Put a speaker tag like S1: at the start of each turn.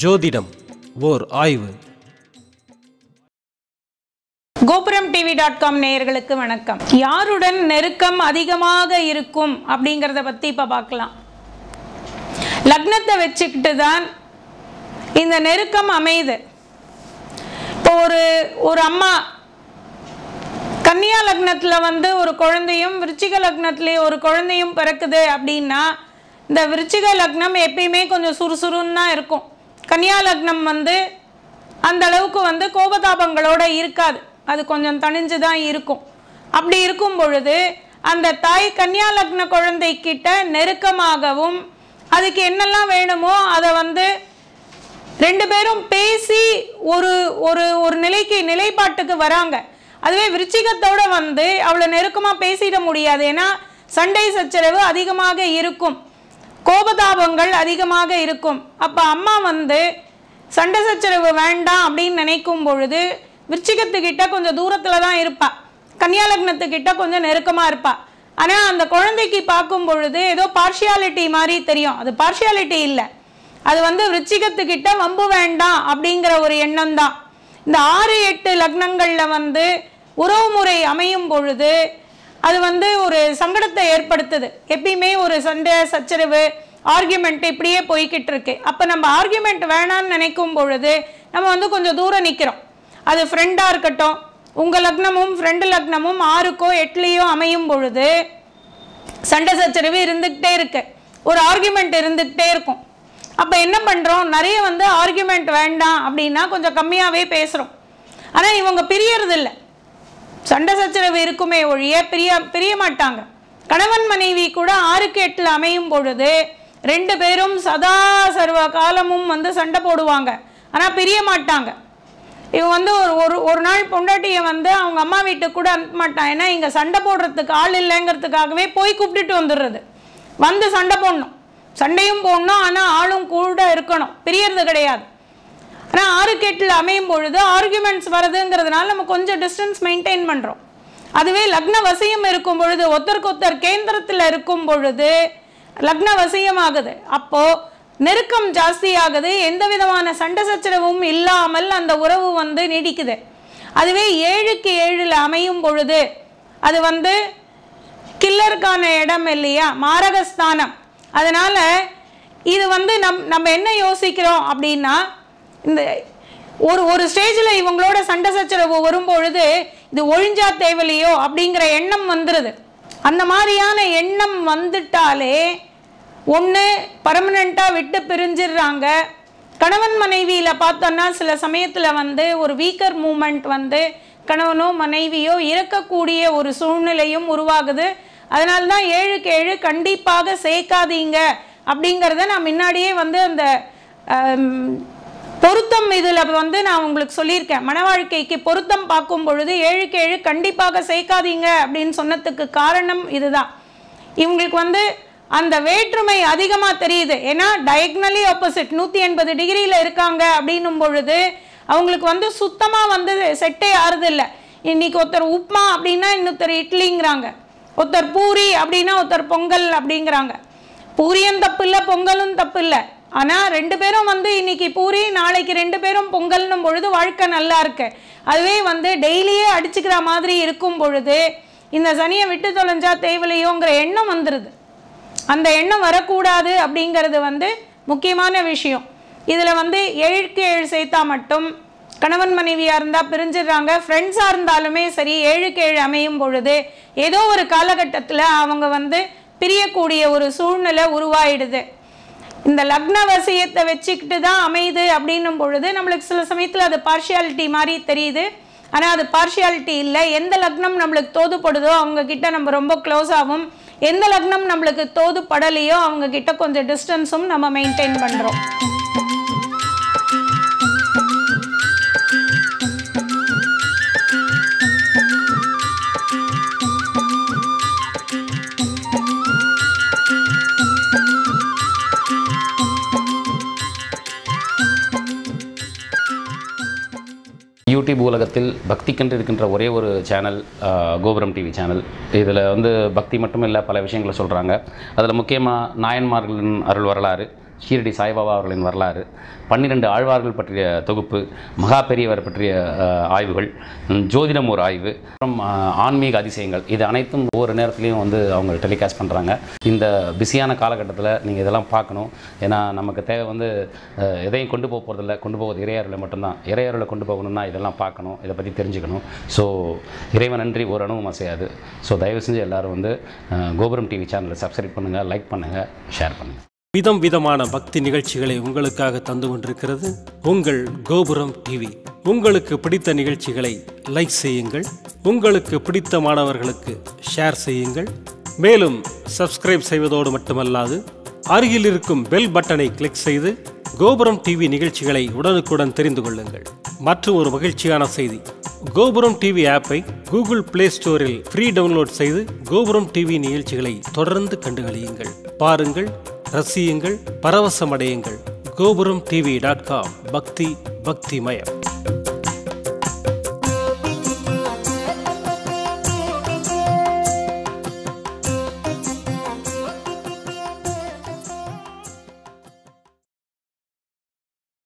S1: ஜோதிடம் ஓர் ஆய்வு.
S2: கோபுரம் டிவி டாட் காம் நேயர்களுக்கு வணக்கம். யாருடன் நெருக்கம் அதிகமாக இருக்கும் அப்படிங்கிறத பற்றி இப்போ பார்க்கலாம். லக்னத்தை வச்சுக்கிட்டு தான் இந்த நெருக்கம் அமையுது. இப்போ ஒரு ஒரு அம்மா கன்னியா லக்னத்தில் வந்து ஒரு குழந்தையும் விருச்சிக லக்னத்துலேயே ஒரு குழந்தையும் பிறக்குது அப்படின்னா இந்த விருச்சிக லக்னம் எப்பயுமே கொஞ்சம் சுறுசுறுன்னு தான் இருக்கும். கன்னியா லக்னம் வந்து அந்த அளவுக்கு வந்து கோபதாபங்களோட இருக்காது. அது கொஞ்சம் தணிஞ்சு தான் இருக்கும். அப்படி இருக்கும் பொழுது அந்த தாய் கன்னியா லக்ன குழந்தைக்கிட்ட நெருக்கமாகவும் அதுக்கு என்னெல்லாம் வேணுமோ அதை வந்து ரெண்டு பேரும் பேசி ஒரு ஒரு ஒரு நிலைக்கு நிலைப்பாட்டுக்கு வராங்க. அதுவே விருச்சிகத்தோடு வந்து அவ்வளோ நெருக்கமாக பேசிட முடியாது. ஏன்னா சண்டை சச்சரவு அதிகமாக இருக்கும். கோபதாபங்கள் அதிகமாக இருக்கும். அப்போ அம்மா வந்து சண்டை சச்சரவு வேண்டாம் அப்படின்னு நினைக்கும் பொழுது விருச்சிகத்துக்கிட்ட கொஞ்சம் தூரத்தில் தான் இருப்பா. கன்னியாலக்னத்துக்கிட்ட கொஞ்சம் நெருக்கமாக இருப்பா. ஆனால் அந்த குழந்தைக்கு பார்க்கும் பொழுது ஏதோ பார்ஷியாலிட்டி மாதிரி தெரியும். அது பார்ஷியாலிட்டி இல்லை. அது வந்து விருச்சிகத்துக்கிட்ட வம்பு வேண்டாம் அப்படிங்கிற ஒரு எண்ணம் தான். இந்த ஆறு எட்டு லக்னங்களில் வந்து உறவுமுறை அமையும் பொழுது அது வந்து ஒரு சங்கடத்தை ஏற்படுத்துது. எப்பயுமே ஒரு சண்டை சச்சரவு ஆர்கியூமெண்ட் இப்படியே போய்கிட்டு இருக்கு. அப்போ நம்ம ஆர்கியூமெண்ட் வேணான்னு நினைக்கும் பொழுது நம்ம வந்து கொஞ்சம் தூரம் நிற்கிறோம் அது ஃப்ரெண்டாக இருக்கட்டும் உங்கள் லக்னமும் ஃப்ரெண்டு லக்னமும் ஆறுக்கோ எட்டுலேயோ அமையும் பொழுது சண்டை சச்சரவு இருந்துக்கிட்டே இருக்கு. ஒரு ஆர்கியூமெண்ட் இருந்துக்கிட்டே இருக்கும். அப்போ என்ன பண்ணுறோம் நிறைய வந்து ஆர்கியூமெண்ட் வேண்டாம் அப்படின்னா கொஞ்சம் கம்மியாகவே பேசுகிறோம் ஆனால் இவங்க பிரியறதில்லை. சண்டை சச்சரவு இருக்குமே ஒழிய பிரிய பிரிய மாட்டாங்க. கணவன் மனைவி கூட ஆறுக்கு எட்டில் அமையும் பொழுது ரெண்டு பேரும் சதா சர்வ காலமும் வந்து சண்டை போடுவாங்க. ஆனால் பிரிய மாட்டாங்க. இவன் வந்து ஒரு ஒரு ஒரு நாள் பொண்டாட்டியை வந்து அவங்க அம்மா வீட்டுக்கு கூட அனுப்ப மாட்டான் ஏன்னா இங்கே சண்டை போடுறதுக்கு ஆள் இல்லைங்கிறதுக்காகவே போய் கூப்பிட்டுட்டு வந்துடுறது. வந்து சண்டை போடணும். சண்டையும் போடணும் ஆனால் ஆளும் கூட இருக்கணும். பிரியறது கிடையாது. ஆனால் ஆறு கெட்டில் அமையும் பொழுது ஆர்குமெண்ட்ஸ் வருதுங்கிறதுனால நம்ம கொஞ்சம் டிஸ்டன்ஸ் மெயின்டைன் பண்ணுறோம் அதுவே லக்ன வசியம் இருக்கும் பொழுது ஒத்தருக்கொத்தர் கேந்திரத்தில் இருக்கும் பொழுது லக்ன வசியம் ஆகுது அப்போது நெருக்கம் ஜாஸ்தியாகுது எந்த விதமான சண்டை சச்சரவும் இல்லாமல் அந்த உறவு வந்து நீடிக்குது. அதுவே ஏழுக்கு ஏழில் அமையும் பொழுது அது வந்து கில்லருக்கான இடம் இல்லையா? மாரகஸ்தானம். அதனால் இது வந்து நம் நம்ம என்ன யோசிக்கிறோம் அப்படின்னா இந்த ஒரு ஒரு ஸ்டேஜில் இவங்களோட சண்டை சச்சரவு வரும்பொழுது இது ஒழிஞ்சா தேவையில்லையோ அப்படிங்கிற எண்ணம் வந்துடுது அந்த மாதிரியான எண்ணம் வந்துட்டாலே ஒன்று பர்மனெண்ட்டாக விட்டு பிரிஞ்சிடுறாங்க. கணவன் மனைவியில் பார்த்தோன்னா சில சமயத்தில் வந்து ஒரு வீக்கர் மூமெண்ட் வந்து கணவனோ மனைவியோ இறக்கக்கூடிய ஒரு சூழ்நிலையும் உருவாகுது. அதனால தான் ஏழுக்கு ஏழு கண்டிப்பாக சேர்க்காதீங்க அப்படிங்கிறத நான் முன்னாடியே வந்து அந்த பொருத்தம் இதில் வந்து நான் உங்களுக்கு சொல்லியிருக்கேன். மன வாழ்க்கைக்கு பொருத்தம் பார்க்கும் பொழுது ஏழுக்கு ஏழு கண்டிப்பாக சேர்க்காதீங்க அப்படின்னு சொன்னதுக்கு காரணம் இதுதான். இவங்களுக்கு வந்து அந்த வேற்றுமை அதிகமாக தெரியுது. ஏன்னா டயக்னலி ஆப்போசிட் நூற்றி எண்பது டிகிரியில் இருக்காங்க அப்படின்னும் பொழுது அவங்களுக்கு வந்து சுத்தமாக வந்து செட்டே ஆறுதில்லை. இன்னைக்கு ஒருத்தர் உப்மா அப்படின்னா இன்னொருத்தர் இட்லிங்கிறாங்க. ஒருத்தர் பூரி அப்படின்னா ஒருத்தர் பொங்கல் அப்படிங்கிறாங்க. பூரியும் தப்பு இல்லை பொங்கலும் தப்பு இல்லை ஆனால் ரெண்டு பேரும் வந்து இன்னைக்கு பூரி நாளைக்கு ரெண்டு பேரும் பொங்கல்னும் பொழுது வாழ்க்கை நல்லா இருக்கு. அதுவே வந்து டெய்லியே அடிச்சுக்கிற மாதிரி இருக்கும் பொழுது இந்த சனியை விட்டு தொலைஞ்சா தேவையில்லையோங்கிற எண்ணம் வந்துடுது அந்த எண்ணம் வரக்கூடாது அப்படிங்கிறது வந்து முக்கியமான விஷயம். இதில் வந்து ஏழுக்கு ஏழு சேர்த்தா மட்டும் கணவன் மனைவியாக இருந்தால் பிரிஞ்சிடுறாங்க ஃப்ரெண்ட்ஸாக இருந்தாலுமே சரி ஏழுக்கு ஏழு அமையும் பொழுது ஏதோ ஒரு காலகட்டத்தில் அவங்க வந்து பிரியக்கூடிய ஒரு சூழ்நிலை உருவாயிடுது. இந்த லக்ன வசியத்தை வச்சுக்கிட்டு தான் அமையுது அப்படின்னும் பொழுது நம்மளுக்கு சில சமயத்தில் அது பார்ஷியாலிட்டி மாதிரி தெரியுது. ஆனால் அது பார்ஷியாலிட்டி இல்லை. எந்த லக்னம் நம்மளுக்கு தோதுப்படுதோ அவங்கக்கிட்ட நம்ம ரொம்ப க்ளோஸ் ஆகும். எந்த லக்னம் நம்மளுக்கு தோதுப்படலையோ அவங்கக்கிட்ட கொஞ்சம் டிஸ்டன்ஸும் நம்ம மெயின்டைன் பண்ணுறோம்
S3: யூடியூப் உலகத்தில் பக்திக்கென்று இருக்கின்ற ஒரே ஒரு சேனல் கோபுரம் டிவி சேனல் இதில் வந்து பக்தி மட்டும் இல்லை பல விஷயங்களை சொல்கிறாங்க அதில் முக்கியமாக நாயன்மார்களின் அருள் வரலாறு ஷீரடி சாய்பாபா அவர்களின் வரலாறு பன்னிரெண்டு ஆழ்வார்கள் பற்றிய தொகுப்பு மகா பெரியவர் பற்றிய ஆய்வுகள் ஜோதிடம் ஒரு ஆய்வு அப்புறம் ஆன்மீக அதிசயங்கள். இது அனைத்தும் ஒவ்வொரு நேரத்துலையும் வந்து அவங்க டெலிகாஸ்ட் பண்ணுறாங்க இந்த பிஸியான காலகட்டத்தில் நீங்கள் இதெல்லாம் பார்க்கணும். ஏன்னா நமக்கு தேவை வந்து எதையும் கொண்டு போக போகிறதில்ல கொண்டு போவது இறையாறில் மட்டும்தான். இறையாறில் கொண்டு போகணும்னா இதெல்லாம் பார்க்கணும். இதை பற்றி தெரிஞ்சுக்கணும். ஸோ இறைவன் நன்றி ஒரு அணுவும் அசையாது. ஸோ தயவு செஞ்சு எல்லோரும் வந்து கோபுரம் டிவி சேனலை சப்ஸ்கிரைப் பண்ணுங்கள் லைக் பண்ணுங்கள் ஷேர் பண்ணுங்கள்
S1: விதம் விதமான பக்தி நிகழ்ச்சிகளை உங்களுக்காக தந்து கொண்டிருக்கிறது. உங்கள் கோபுரம் டிவி. உங்களுக்கு பிடித்த நிகழ்ச்சிகளை லைக் செய்யுங்கள். உங்களுக்கு பிடித்த மாணவர்களுக்கு ஷேர் செய்யுங்கள். மேலும் சப்ஸ்கிரைப் செய்வதோடு மட்டுமல்லாது அருகில் இருக்கும் பெல் பட்டனை கிளிக் செய்து கோபுரம் டிவி நிகழ்ச்சிகளை உடனுக்குடன் தெரிந்து கொள்ளுங்கள். மற்றும் ஒரு மகிழ்ச்சியான செய்தி. கோபுரம் டிவி ஆப்பை கூகுள் பிளே ஸ்டோரில் ஃப்ரீ டவுன்லோட் செய்து கோபுரம் டிவி நிகழ்ச்சிகளை தொடர்ந்து கண்டுகளியுங்கள். பாருங்கள் ரசியுங்கள் பரவசமடையுங்கள். கோபுரம் டிவி டாட் காம். பக்தி பக்திமயம்.